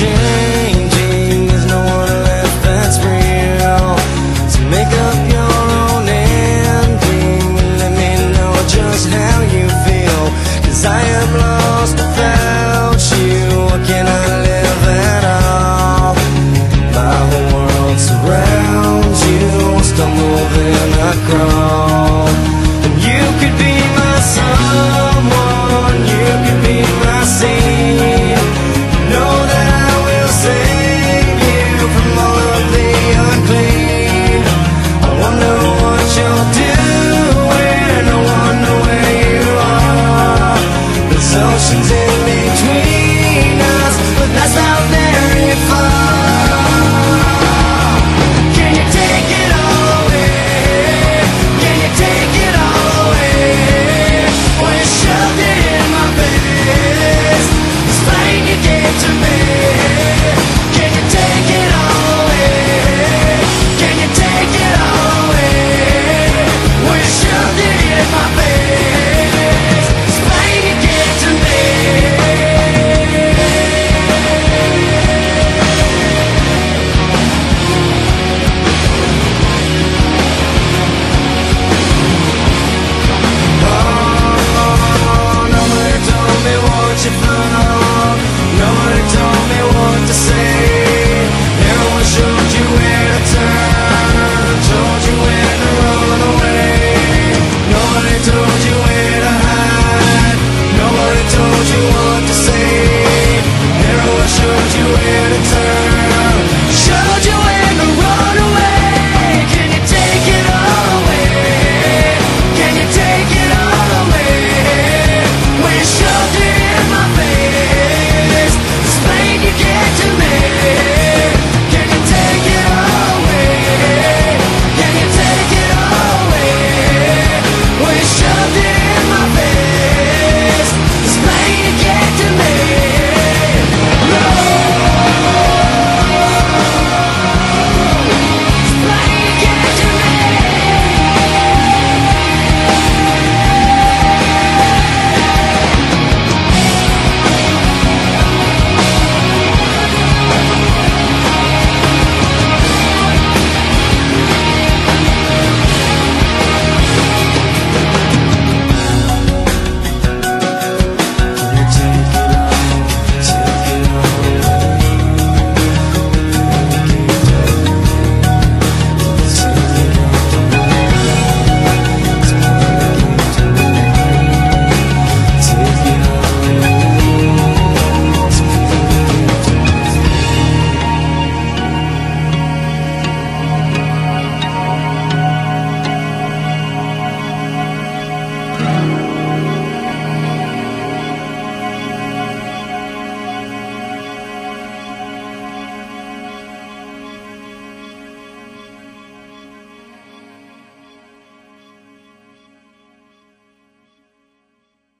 change